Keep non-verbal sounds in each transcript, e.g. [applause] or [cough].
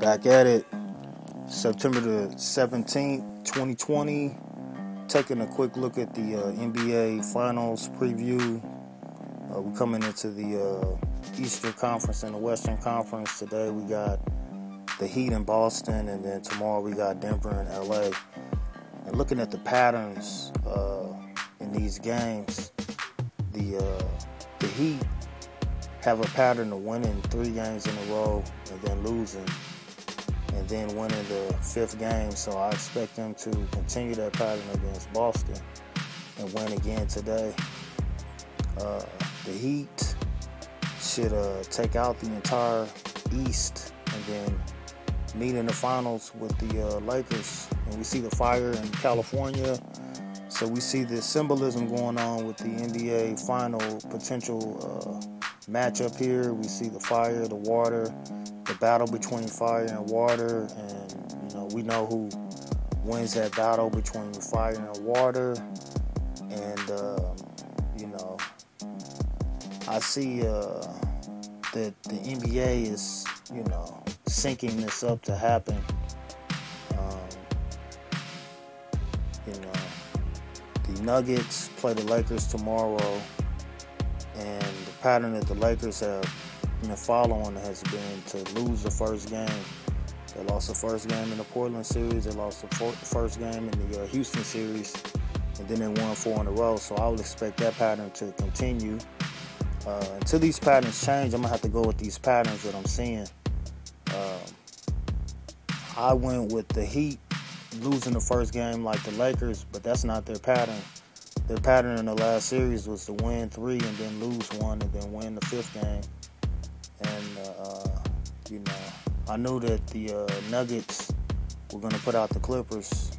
Back at it, September the 17th, 2020. Taking a quick look at the uh, NBA Finals preview. Uh, we're coming into the uh, Eastern Conference and the Western Conference. Today we got the Heat in Boston, and then tomorrow we got Denver and LA. And looking at the patterns uh, in these games, the uh, the Heat have a pattern of winning three games in a row and then losing and then winning the fifth game. So I expect them to continue that pattern against Boston and win again today. Uh, the Heat should uh, take out the entire East and then meet in the finals with the uh, Lakers. And we see the fire in California. So we see the symbolism going on with the NBA final potential uh, matchup here. We see the fire, the water, the battle between fire and water, and you know we know who wins that battle between fire and water. And um, you know, I see uh, that the NBA is you know syncing this up to happen. Um, you know, the Nuggets play the Lakers tomorrow, and the pattern that the Lakers have been following has been to lose the first game. They lost the first game in the Portland series. They lost the first game in the uh, Houston series, and then they won four in a row. So I would expect that pattern to continue. Uh, until these patterns change, I'm gonna have to go with these patterns that I'm seeing. Um, I went with the Heat losing the first game like the Lakers, but that's not their pattern. Their pattern in the last series was to win three and then lose one and then win the fifth game. And, uh, you know, I knew that the uh, Nuggets were going to put out the Clippers.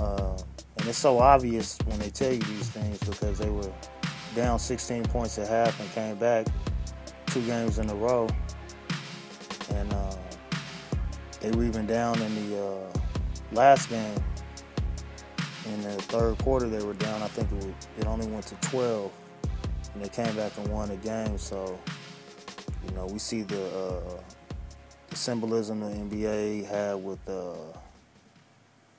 Uh, and it's so obvious when they tell you these things because they were down 16 points at half and came back two games in a row. And uh, they were even down in the uh, last game in the third quarter they were down. I think it, was, it only went to 12, and they came back and won the game. So, you know, we see the uh, the symbolism the NBA had with uh,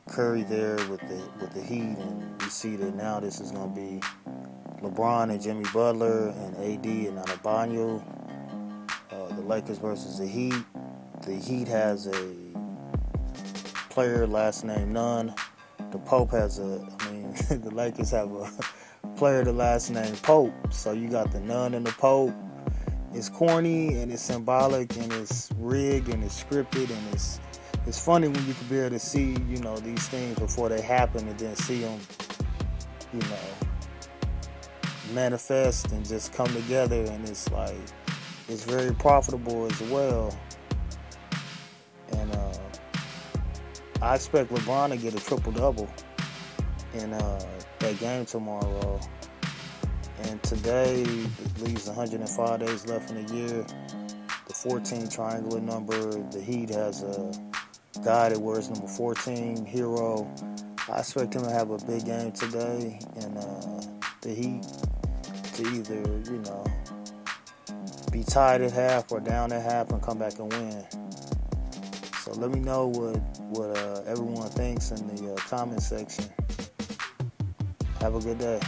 Curry there with the with the Heat, and we see that now this is going to be LeBron and Jimmy Butler and AD and Adebayo. Uh, the Lakers versus the Heat. The Heat has a player last name Nunn. The Pope has a. I mean, [laughs] the Lakers have a [laughs] player the last name Pope. So you got the nun and the Pope. It's corny and it's symbolic and it's rigged and it's scripted and it's it's funny when you can be able to see you know these things before they happen and then see them you know manifest and just come together and it's like it's very profitable as well I expect LeBron to get a triple double in uh, that game tomorrow. And today leaves 105 days left in the year. The 14 triangular number. The Heat has a guy that wears number 14, Herro. I expect him to have a big game today, and uh, the Heat to either you know be tied at half or down at half and come back and win. Let me know what what uh, everyone thinks in the uh, comment section. Have a good day.